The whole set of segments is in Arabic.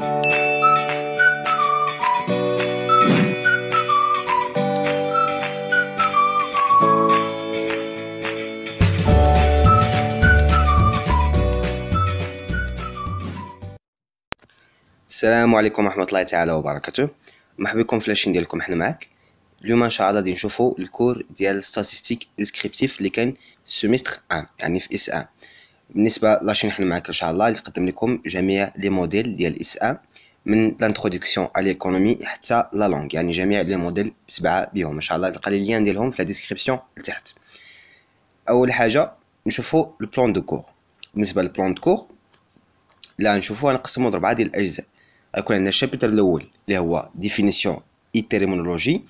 السلام عليكم ورحمة الله تعالى وبركاته. مرحبا بكم في la chaîne ديالكم حنا معاك. اليوم إن شاء الله غادي نشوفوا ال cours ديال statistique descriptive اللي كان في semestre 1 يعني في S 1 بالنسبة la chaîne حنا معاك إن شاء الله نقدم لكم جميع les modules ديال S 1 من l'introduction à l'économie حتى la langue يعني جميع les modules سبعه بهم إن شاء الله تلقى les liens ديالهم في la description لتحت. أول حاجة نشوفوا ال plan du cours بالنسبة لل plan du cours لا نشوفوا نقسموا ضربه ديال الأجزاء. غيكون عندنا ال chapitre الأول اللي هو définition et terminologie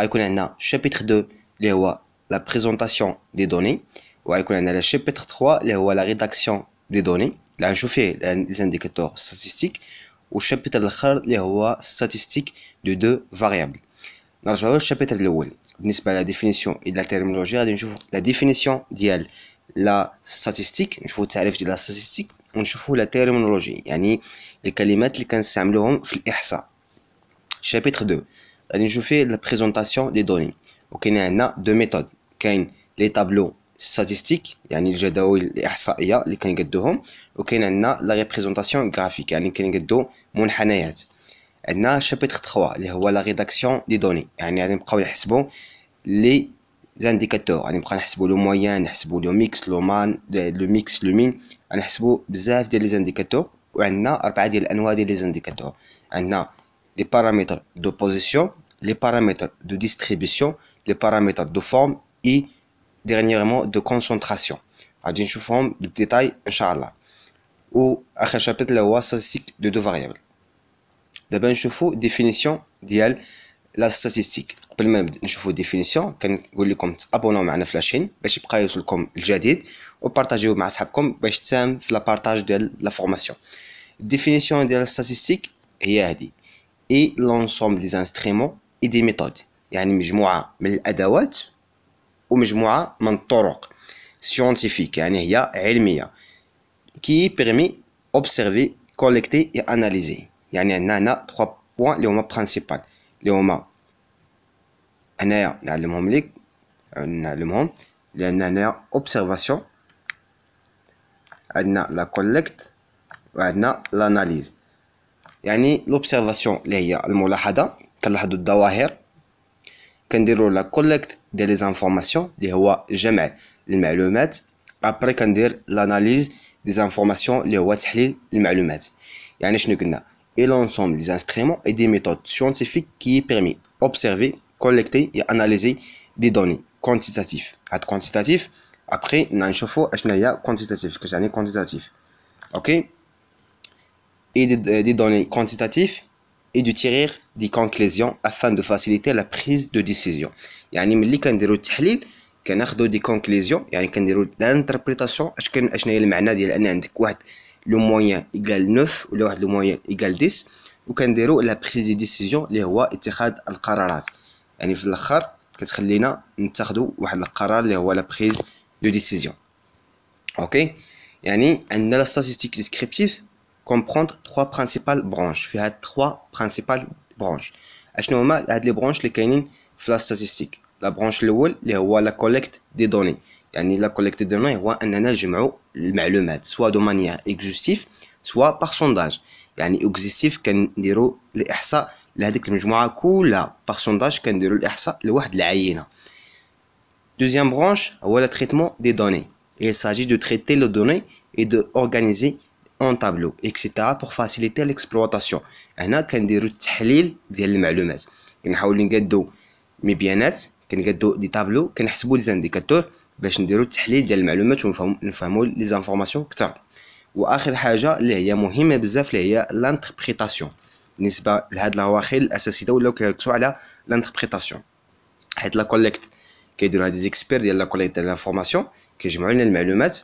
غيكون عندنا chapitre 2 اللي هو la présentation des données وغيكون عندنا ال chapitre 3 اللي هو la réduction des données اللي غنشوف فيه les indicateurs statistiques وال chapitre الأخر اللي هو statistique de deux variables نرجعو لل chapitre الأول. بالنسبة la définition et la terminologie غادي نشوف la définition ديال la statistique نشوفو التعريف ديال la statistique ونشوفوا la terminologie يعني الكلمات اللي كنستعملوهم في الإحصاء. chapitre 2 غادي نشوف فيه la présentation des données وكاين عندنا deux méthodes كاين les tableaux statistiques يعني الجداول الاحصائيه اللي كنقدوهم وكاين عندنا la représentation graphique يعني كنقدو منحنيات عندنا chapitre 3 اللي هو la réduction des données يعني غادي نبقاو نحسبوا les indicateurs غادي نبقى نحسبوا le moyen نحسبوا le max le min le max le min غنحسبوا بزاف ديال les indicateurs وعندنا اربعه ديال الانواع ديال les indicateurs عندنا les paramètres de position les paramètres de dispersion les paramètres de forme et dernièrement de concentration غادي نشوفهم بال détail ان شاء الله و اخر chapitre اللي هو statistique de deux variables دابا نشوفو définition ديال la statistique قبل ما نبدا نشوفو définition كنقول لكم تابوناو معنا في la chaîne باش يبقى يوصلكم الجديد وبارطاجيو مع صحابكم باش تساهم في le partage ديال la formation ال définition ديال ال statistique هي هذه est l'ensemble d'instruments et de méthodes يعني مجموعه من الادوات ومجموعة من الطرق scientifiques يعني هي علمية qui permet observer collecter et analyser يعني عندنا هنا 3 points اللي هما principales اللي هما هنايا نعلمهم ليك نعلمهم. لأن هنايا observation عندنا لا كوليكت وعندنا لاناليز يعني لوبسيرفاسيون اللي هي الملاحظة كنلاحظوا الظواهر. كنديروا لا كوليكت ديال لي زانفورماسيون اللي هو جمع المعلومات ابري كندير لاناليز دي زانفورماسيون اللي هو تحليل المعلومات يعني شنو قلنا et l'ensemble des instruments et des méthodes scientifiques qui permet d'observer, collecter et analyser des données quantitatives. هاد quantitatif après نشوفوا اشنا هي quantitatif كاش يعني quantitatif ok et des, des données quantitatives Et de tirer des conclusions afin de faciliter la prise de décision. يعني ملي كنديروا التحليل كناخذوا دي كونكليزيون يعني كنديروا لانتربريتاسيون اش كان اشنا هي المعنى ديال ان عندك واحد لو موين ايكال 9 ولا واحد لو موين ايكال 10 وكنديروا لا بريز دي ديسيزيون اللي هو اتخاذ القرارات يعني في الآخر كتخلينا نتخذوا واحد القرار اللي هو la prise de décision OK يعني عندنا la statistique descriptive comprend 3 principales branches فيها 3 principales branches اشنو هما هاد les branches اللي كاينين في la statistique la branche الأول اللي هو la collecte des données يعني la collecte des données هو اننا نجمعوا المعلومات soit de manière exhaustive soit par sondage يعني exhaustive كنديروا الاحصاء لهذيك المجموعه كلها par sondage كنديروا الاحصاء لواحد العينه deuxième branche هو le traitement des données il s'agit de traiter les données et de en tableau etc pour faciliter l'exploitation. هنا كنديروا التحليل ديال المعلومات كنحاولوا نقادو مبيانات كنقادو des tableaux كنحسبوا les indicateurs باش نديرو التحليل ديال المعلومات ونفهمو les informations كثر واخر حاجة اللي هي مهمه بزاف اللي هي l'interprétation بالنسبة لهاد المراحل الاساسيه ولاو كيركزوا على l'interprétation حيت la collecte كيديروا هاد زيكسبير ديال la collecte ديال l'information كيجمعوا لنا المعلومات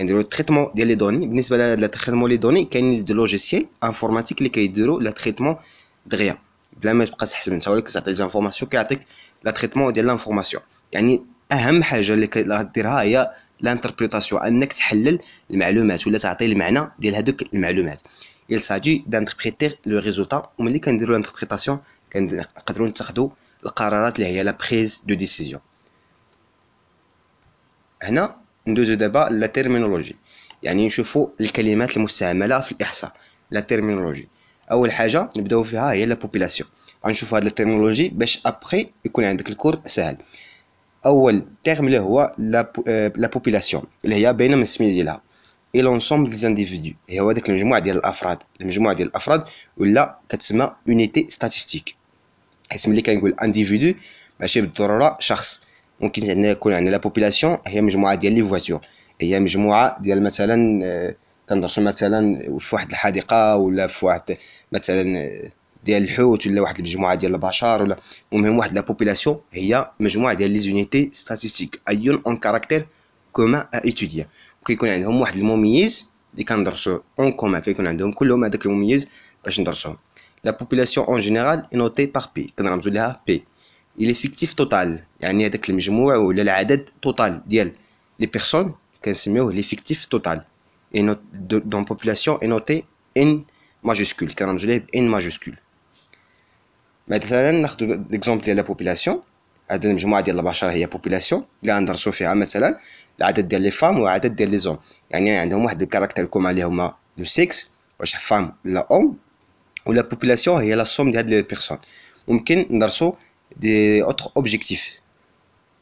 كنديروا ال traitement ديال les données. بالنسبة le traitement les données كاين des logiciels informatiques اللي كيديروا le traitement دغيا. بلا ما تبقى تحسب انت ولا كتعطي لي كيعطيك le traitement ديال l'information يعني أهم حاجة اللي كديرها هي l'interprétation أنك تحلل المعلومات ولا تعطي المعنى ديال هذوك المعلومات. Il s'agit d'interpréter le résultat وملي كنديروا l'interprétation كنقدروا نتخذوا القرارات اللي هي la prise de décision. هنا ندوزو دابا la terminologie. يعني نشوفوا الكلمات المستعملة في الإحصاء. la terminologie. أول حاجة نبدأو فيها هي la population غنشوفوا هاد la terminologie باش أبخي يكون عندك ال cours سهل. أول terme اللي هو la la population اللي هي باينه من السميه ديالها. est l'ensemble des individus هي هو داك المجموعة ديال الأفراد. المجموعة ديال الأفراد ولا كتسمى unité statistique حيت ملي كنقول individu ماشي بالضرورة شخص. ممكن عندنا يكون عندنا la population هي مجموعة ديال les voitures هي مجموعة ديال مثلا آه، كندرسو مثلا في واحد الحديقة ولا في واحد مثلا آه، ديال الحوت ولا واحد المجموعة ديال البشر ولا. المهم واحد la population هي مجموعة ديال les unités statistiques ayant un caractère commun à étudier وكيكون عندهم واحد المميز اللي كندرسوه en commun كيكون عندهم كلهم هذاك المميز باش ندرسوهم la population en général est notée par P كنرمزو لها P l'effectif total. يعني هذاك المجموع ولا العدد total ديال les personnes كنسميوه l'effectif total est note d'une population est noté N majuscule كنرمزو ليه ب N majuscule مثلا ناخذ l'exemple ديال la population هاد المجموعه ديال البشر هي population اللي غندرسو فيها مثلا العدد ديال les femmes وعدد ديال les hommes يعني عندهم واحد ال caractère commun اللي هما le sexe واش femme ولا homme ولا population هي la somme ديال هاد les personnes ممكن ندرسو des autres objectifs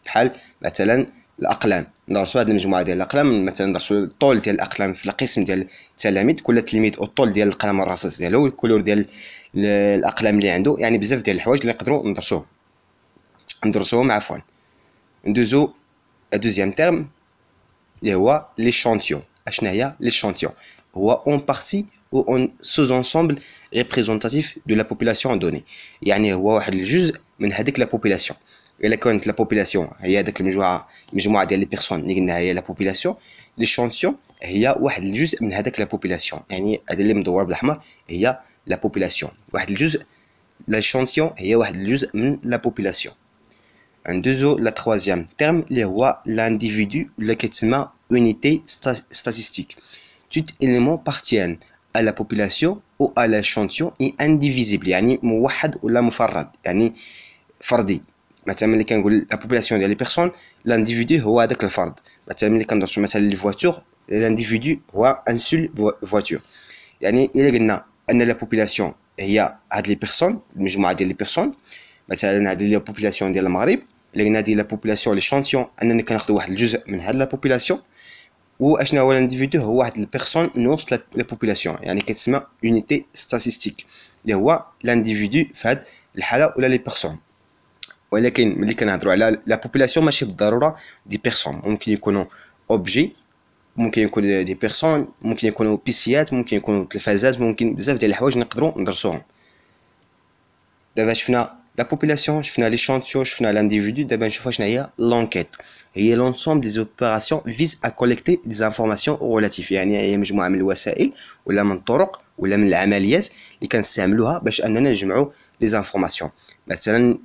بحال مثلا الأقلام. ندرسو هاد المجموعة ديال الأقلام مثلا ندرسو الطول ديال الأقلام في القسم ديال التلاميذ كل تلميذ الطول ديال القلم الرصاص ديالو وال couleur ديال الأقلام اللي عنده يعني بزاف ديال الحوايج اللي نقدروا ندرسوهم. ندرسوهم عفوا. ندوزو deuxième terme اللي هو l'échantillon اشنا هي l'échantillon هو une partie ou un sous-ensemble représentatif de la population donnée. يعني هو واحد الجزء من هذيك la population الا كانت la population هي هذيك المجموعه المجموعه ديال les personnes اللي قلنا هي la population l'échantillon هي واحد الجزء من هذاك la population يعني هذا اللي مدور بالاحمر هي la population واحد الجزء l'échantillon هي واحد الجزء من la population ندوزو la troisième terme اللي هو l'individu اللي كتسمى unité statistique. Tout élément appartient à la population ou à l'échantillon est indivisible يعني موحد ولا مفرد يعني فردي مثلا ملي كنقول la population ديال les personnes l'individu هو هذاك الفرد مثلا ملي كندرسو مثلا les voitures l'individu هو une seule voiture يعني الا قلنا ان la population هي هاد les personnes المجموعه ديال les personnes مثلا هاد les populations ديال المغرب الا قلنا هادي la population l'échantillon أنني كناخذ واحد الجزء من هاد la population واشنا هو ال individu هو واحد ال personne dans la population يعني كتسمى unité statistique اللي هو l'individu في هاد الحالة ولا les personnes ولكن ملي كنهضروا على la population ماشي بالضرورة des personnes ممكن يكونوا objets ممكن يكون des personnes ممكن يكونوا بيسيات ممكن يكونوا تلفازات ممكن بزاف ديال الحوايج نقدروا ندرسوهم. دابا شفنا la population شفنا l'échantillon شفنا l'individu دابا نشوفوا شنو هي l'enquête هي l'ensemble des opérations visent à collecter des informations relatives يعني هي مجموعه من الوسائل ولا من الطرق ولا من العمليات اللي كنستعملوها باش اننا نجمعوا les informations مثلا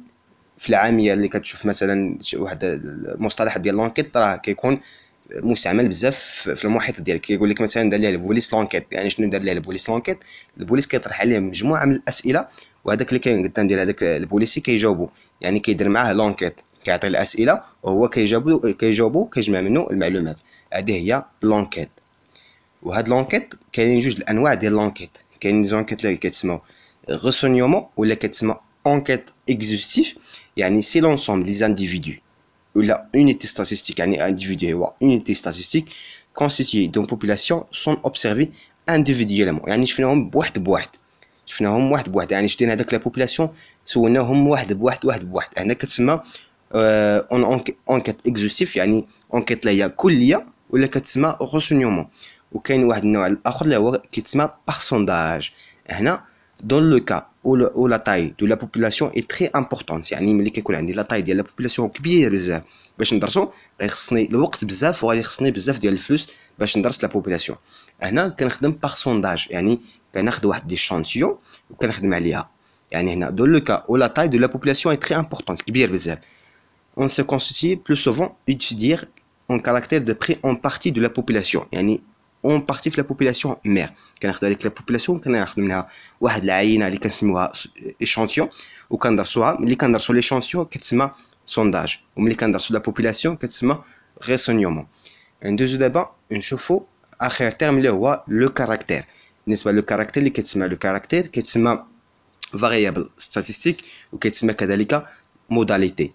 في العاميه اللي كتشوف مثلا واحد المصطلح ديال l'enquête راه كيكون مستعمل بزاف في المحيط ديالك كيقول لك مثلا دار ليه البوليس l'enquête يعني شنو دار ليه البوليس l'enquête البوليس كيطرح عليه مجموعه من الاسئله وهذاك اللي كاين قدام ديال هذاك البوليسي كيجاوبو. يعني كيدير معاه l'enquête كيعطي الأسئلة وهو كيجاوبو كيجاوبو كيجمع منه المعلومات. هذه هي l'enquête وهاد l'enquête كاينين جوج الأنواع ديال l'enquête كاينين les enquêtes اللي كتسمى recensement ولا كتسمى enquête exhaustive. يعني c'est l'ensemble les individus ولا unité statistique. يعني individu هو unité statistique constituée d'une population sont observés individuellement. يعني شفناهم بواحد بواحد. شفناهم واحد بواحد. يعني شدينا هذاك la population سولناهم واحد بواحد واحد بواحد. هنا كتسمى une enquête exhaustive يعني enquête اللي هي كلية ولا كتسمى recensement وكاين واحد النوع الآخر اللي هو كيتسمى par sondage هنا dans le cas ou la taille de la population est très importante يعني ملي كيكون عندي la taille ديال la population كبير بزاف. باش ندرسو غيخصني الوقت بزاف وغادي يخصني بزاف ديال الفلوس باش ندرس la population هنا كنخدم par sondage يعني كناخذ واحد d'échantillon وكنخدم عليها. يعني هنا dans le cas ou la taille de la population est très importante كبير بزاف. On se contente le plus souvent d'étudier un caractère auprès d'une partie de la population يعني une partie في la population mère كناخذ هذيك la population كناخذ منها واحد العينة اللي كنسميوها échantillon وكندرسوها ملي كندرسو l'échantillon كتسمى sondage وملي كندرسو la population كتسمى recensement ندوزو دابا نشوفو اخر terme اللي هو le caractère بالنسبة le caractère اللي كتسمى le caractère كيتسمى variable statistique وكيتسمى كذلك modalité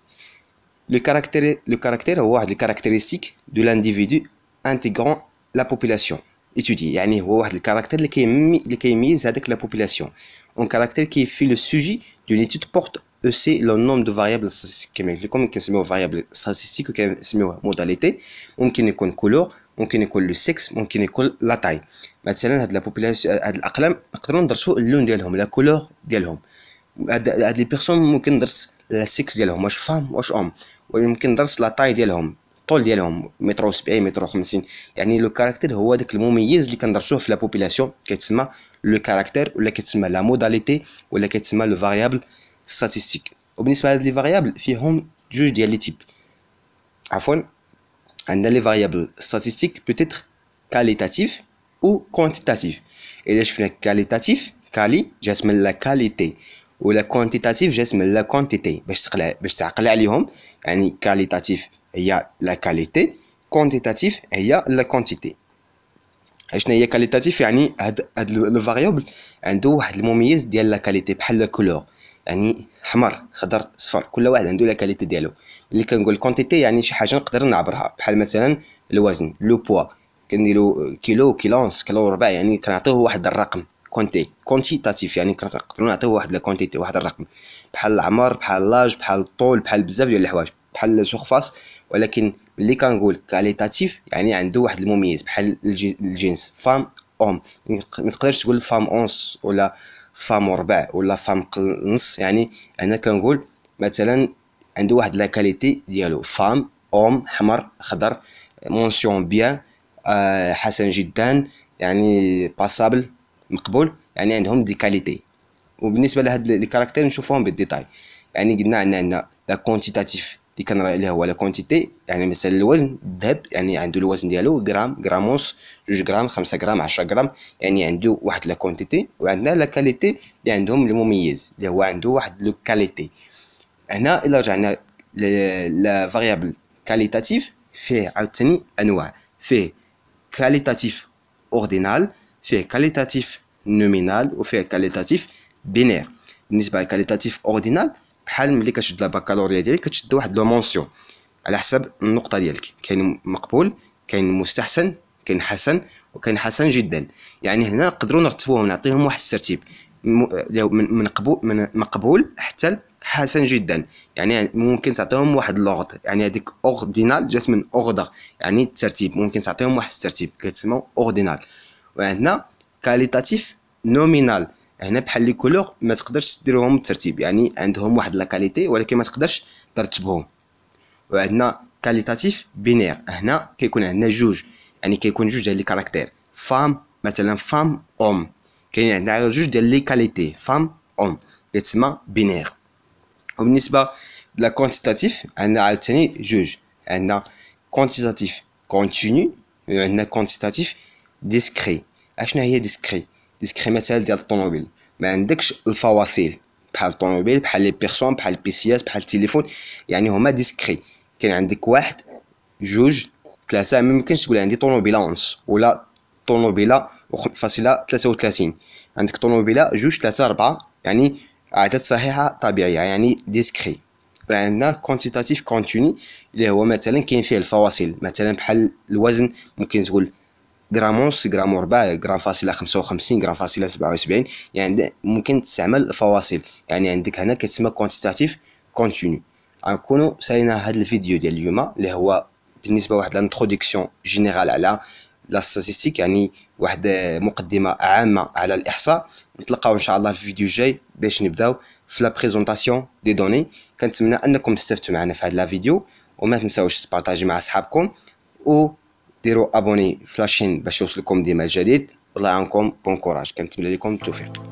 le caractère le caractère هو واحد ال caractéristique de l'individu intégrant la population étudiée يعني هو واحد الكاركتير اللي كيمي اللي كيميز هذاك la population un caractère qui fait le sujet d'une étude porte aussi le nom de variable statistique كما قلت لكم كنسميوه variable statistique وكنسميوه modalité ممكن يكون couleur ممكن يكون le sexe ممكن يكون la taille مثلا هاد la population هاد الأقلام نقدروا ندرسوا اللون ديالهم la couleur ديالهم. هاد les personnes ممكن ندرس la sexe ديالهم واش femme واش homme ويمكن ندرس la taille ديالهم الطول ديالهم متر و70 متر و50 يعني le caractère هو داك المميز اللي كندرسوه في la population كيتسمى le caractère ولا كيتسمى la modalité ولا كيتسمى le variable statistique وبالنسبة لهاد les variables فيهم جوج ديال les types عفوا. عندنا les variables statistiques peut être qualitative ou quantitative الا شفنا qualitative quali جات من la qualité ولا quantitative جات من la quantité باش تقلع باش تعقل عليهم يعني qualitative هي la qualité quantitative هي la quantité شنو هي qualitative يعني هاد هاد le variable عنده واحد المميز ديال la qualité بحال la couleur يعني حمر خضر صفر كل واحد عنده la qualité ديالو. ملي كنقول quantité يعني شي حاجة نقدر نعبرها. بحال مثلا الوزن le poids كنديرو كيلو كيلو ونص كيلو وربع يعني كنعطيوه واحد الرقم. quanti quantitative يعني كنقدروا نعطيوه واحد la quantité واحد الرقم. بحال العمر بحال l'âge بحال الطول بحال بزاف ديال الحوايج. بحال surface ولكن ملي كنقول qualitative يعني عنده واحد المميز. بحال الجنس femme homme ما تقدرش تقول femme ونص ولا femme وربع ولا femme ونص يعني أنا كنقول مثلا عنده واحد la qualité ديالو femme homme حمر خضر mention bien آه حسن جدا يعني passable مقبول يعني عندهم des qualités. وبالنسبة لهاد les caractères نشوفوهم بال détail. يعني قلنا عندنا la quantitative اللي كنرى عليه هو la quantité يعني مثلا الوزن الذهب يعني عنده الوزن ديالو غرام غرام ونص جوج غرام خمسة غرام عشرة غرام يعني عنده واحد la quantité وعندنا la qualité اللي عندهم المميز اللي هو عنده واحد le qualité هنا إلا رجعنا la variable qualitative فيه عاوتاني أنواع. فيه qualitative ordinale فيه qualitative nominale وفيه qualitative binaire بالنسبة ل qualitative ordinale بحال ملي كتشد الباكالوريا ديالك كتشد واحد le mention على حسب النقطة ديالك. كاين مقبول كاين مستحسن كاين حسن وكاين حسن جدا. يعني هنا نقدروا نرتبوهم نعطيهم واحد الترتيب. من قبول من مقبول حتى حسن جدا. يعني ممكن تعطيهم واحد لوغد يعني هذيك ordinale جات من ordre. يعني الترتيب. ممكن تعطيهم واحد الترتيب. كتسمى ordinale. وعندنا qualitative nominale. هنا بحال les couleurs ما تقدرش ديرهم بالترتيب يعني عندهم واحد la qualité ولكن ما تقدرش ترتبهم. وعندنا qualitative binaire هنا كيكون عندنا جوج يعني كيكون جوج ديال les caractères femme مثلا femme homme كاين عندنا جوج ديال les qualités femme homme كيتسمى binaire. وبالنسبة la quantitative عندنا عاوتاني جوج. عندنا quantitative continue وعندنا quantitative discrète اشنا هي discrète discrète مثال ديال الطوموبيل ما عندكش الفواصل بحال الطوموبيل بحال les personnes بحال ال PCيات بحال التليفون يعني هما discrète كاين عندك واحد جوج ثلاثة ما يمكنش تقول عندي طوموبيلة ونص ولا طوموبيلة فاصلة ثلاثة وثلاثين عندك طوموبيلة جوج ثلاثة أربعة يعني أعداد صحيحة طبيعية يعني discrète عندنا quantitative continue اللي هو مثلا كاين فيه الفواصل مثلا بحال الوزن ممكن تقول ونص غرام وربع غرام فاصلة خمسة وخمسين غرام فاصلة سبعة وسبعين يعني ممكن تستعمل فواصل. يعني عندك هنا كتسمى quantitative continue غنكونو سالينا هاد الفيديو ديال اليوم اللي هو بالنسبة واحد l'introduction générale على la statistique يعني واحد مقدمة عامة على الإحصاء. نتلقاو إن شاء الله في الفيديو الجاي باش نبداو في la présentation des données كنتمنى أنكم استفدتوا معنا في هاد la vidéo وما تنساوش تبارطاجي مع أصحابكم و ديروا abonner في la chaîne باش يوصلكم ديما الجديد. والله يعاونكم. bon courage. كنتمنى لكم التوفيق.